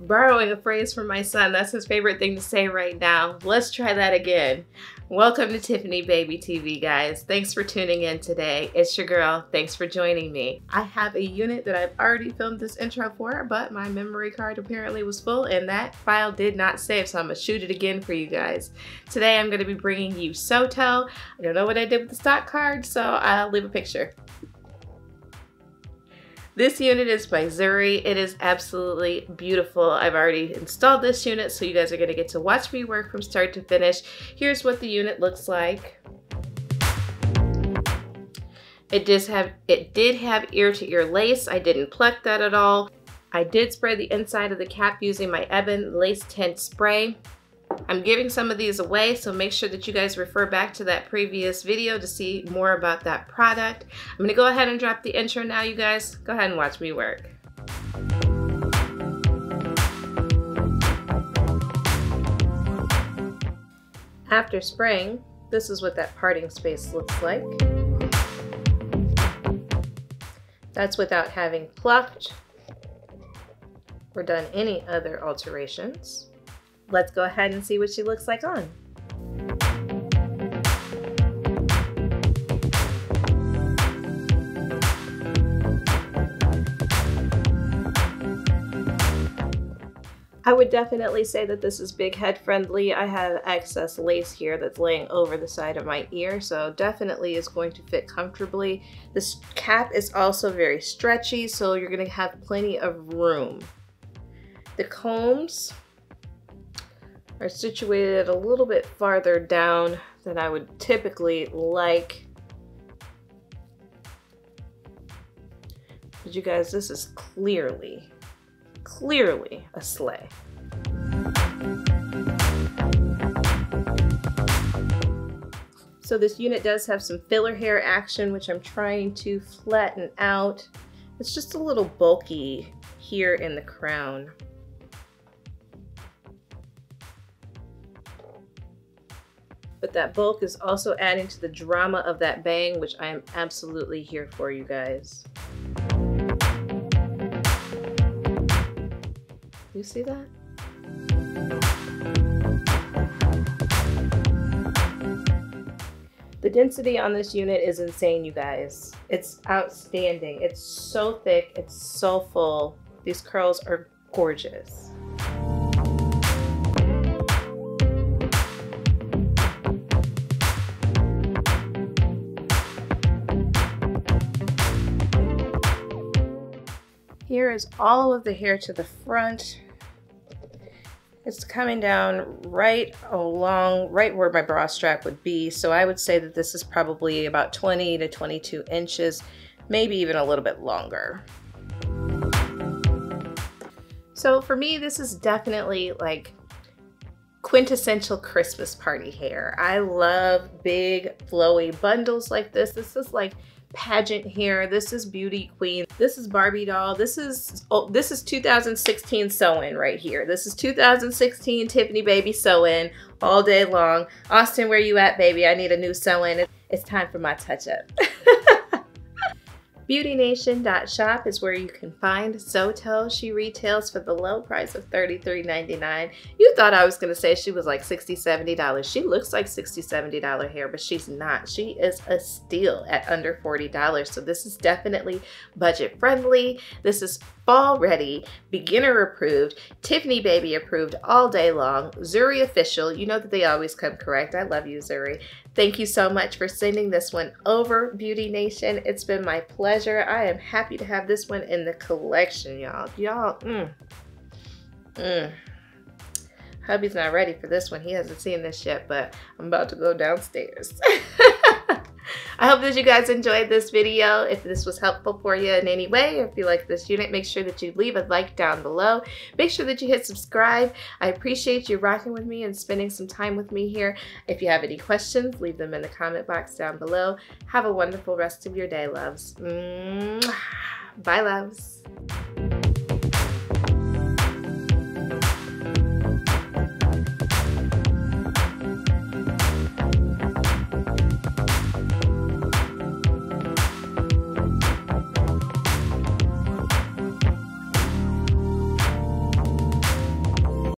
borrowing a phrase from my son. That's his favorite thing to say right now. Let's try that again. Welcome to Tiffkneebaby TV, guys. Thanks for tuning in today. It's your girl. Thanks for joining me. I have a unit that I've already filmed this intro for, but my memory card apparently was full and that file did not save, so I'm gonna shoot it again for you guys. Today I'm gonna be bringing you Soto. I don't know what I did with the stock card, so I'll leave a picture. This unit is by Zury. It is absolutely beautiful. I've already installed this unit, so you guys are gonna get to watch me work from start to finish. Here's what the unit looks like. It does have it did have ear to ear lace. I didn't pluck that at all. I did spray the inside of the cap using my Ebin lace tint spray. I'm giving some of these away, so make sure that you guys refer back to that previous video to see more about that product. I'm gonna go ahead and drop the intro now, you guys. Go ahead and watch me work. After spraying, this is what that parting space looks like. That's without having plucked or done any other alterations. Let's go ahead and see what she looks like on. I would definitely say that this is big head friendly. I have excess lace here that's laying over the side of my ear, so definitely is going to fit comfortably. This cap is also very stretchy, so you're gonna have plenty of room. The combs are situated a little bit farther down than I would typically like. But you guys, this is clearly, clearly a sleigh. So this unit does have some filler hair action, which I'm trying to flatten out. It's just a little bulky here in the crown. But that bulk is also adding to the drama of that bang, which I am absolutely here for you guys. You see that? The density on this unit is insane, you guys. It's outstanding. It's so thick, it's so full. These curls are gorgeous. Here is all of the hair to the front. It's coming down right along, right where my bra strap would be. So I would say that this is probably about 20 to 22 inches, maybe even a little bit longer. So for me, this is definitely like quintessential Christmas party hair. I love big flowy bundles like this. This is like pageant hair. This is Beauty Queen. This is Barbie doll. This is oh, this is 2016 sew-in right here. This is 2016 Tiffany Baby sew-in all day long. Austin, where you at, baby? I need a new sew-in. It's time for my touch-up. BeautyNation.shop is where you can find Soto. She retails for the low price of $33.99. You thought I was going to say she was like $60, $70. She looks like $60, $70 hair, but she's not. She is a steal at under $40. So this is definitely budget friendly. This is fall ready, beginner approved, Tiffany Baby approved all day long, Zury official. You know that they always come correct. I love you, Zury. Thank you so much for sending this one over, Beauty Nation. It's been my pleasure. I am happy to have this one in the collection, y'all. Y'all, mm, mm. Hubby's not ready for this one. He hasn't seen this yet, but I'm about to go downstairs. I hope that you guys enjoyed this video. If this was helpful for you in any way, if you like this unit, make sure that you leave a like down below. Make sure that you hit subscribe. I appreciate you rocking with me and spending some time with me here. If you have any questions, leave them in the comment box down below. Have a wonderful rest of your day, loves. Bye, loves.